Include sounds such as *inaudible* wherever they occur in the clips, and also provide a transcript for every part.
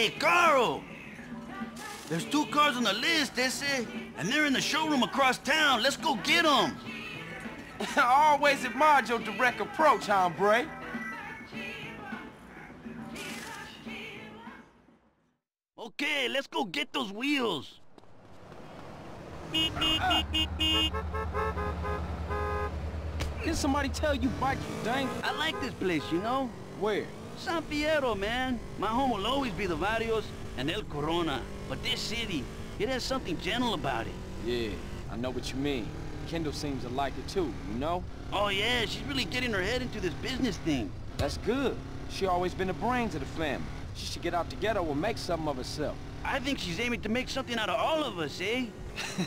Hey, Carl! There's two cars on the list, they say, and they're in the showroom across town. Let's go get them. I *laughs* always admired your direct approach, hombre. Okay, let's go get those wheels. Did somebody tell you bike you dang? I like this place, you know? Where? San Fierro, man. My home will always be the Barrios and El Corona. But this city, it has something gentle about it. Yeah, I know what you mean. Kendl seems to like it too, you know? Oh yeah, she's really getting her head into this business thing. That's good. She always been the brains of the family. She should get out together and make something of herself. I think she's aiming to make something out of all of us, eh?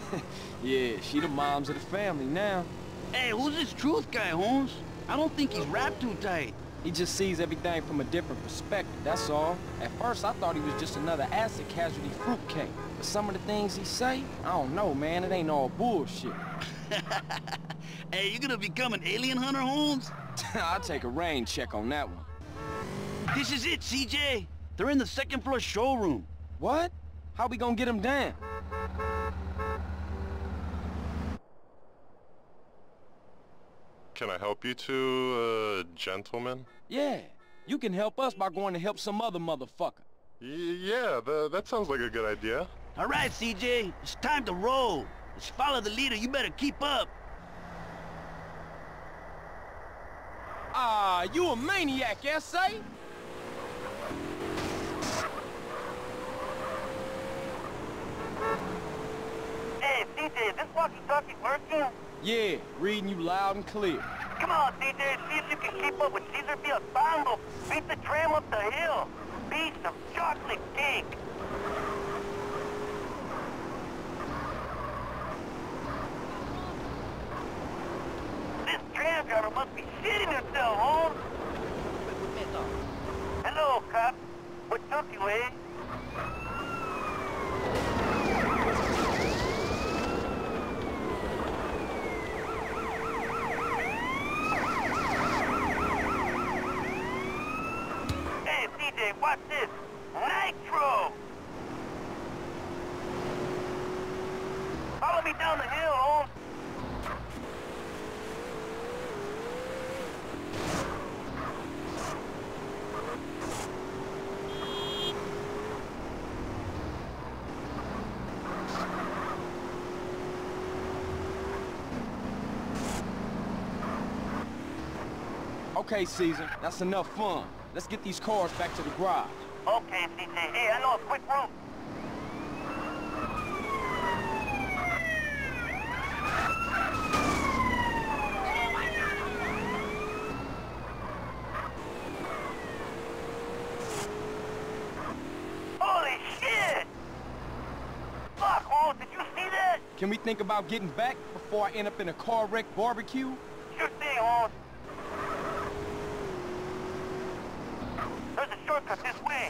*laughs* yeah, she the moms of the family now. Hey, who's this truth guy, Holmes? I don't think he's wrapped too tight. He just sees everything from a different perspective, that's all. At first, I thought he was just another acid casualty fruitcake. But some of the things he say, I don't know, man. It ain't all bullshit. *laughs* hey, you gonna become an alien hunter, Holmes? *laughs* I'll take a rain check on that one. This is it, CJ. They're in the second floor showroom. What? How we gonna get them down? Can I help you two, uh, gentlemen? Yeah, you can help us by going to help some other motherfucker. Y yeah, the, that sounds like a good idea. All right, CJ, it's time to roll. Let's follow the leader. You better keep up. Ah, you a maniac, S.A.? Hey, CJ, is this walkie-talkie working? Yeah, reading you loud and clear. Come on, CJ, see if you can keep up with Caesar Cesar Vialpando. Beat the tram up the hill. Beat some chocolate cake. This tram driver must be shitting himself, Holmes. Hello, cop. What took you, eh? Hey, CJ, Nitro! Follow me down the hill, Holmes. Okay, Cesar, that's enough fun. Let's get these cars back to the garage. Okay, CJ. Hey, I know a quick route. Holy shit! Fuck, Holmes, did you see that? Can we think about getting back before I end up in a car wreck barbecue? Sure thing, Holmes. There's a shortcut this way.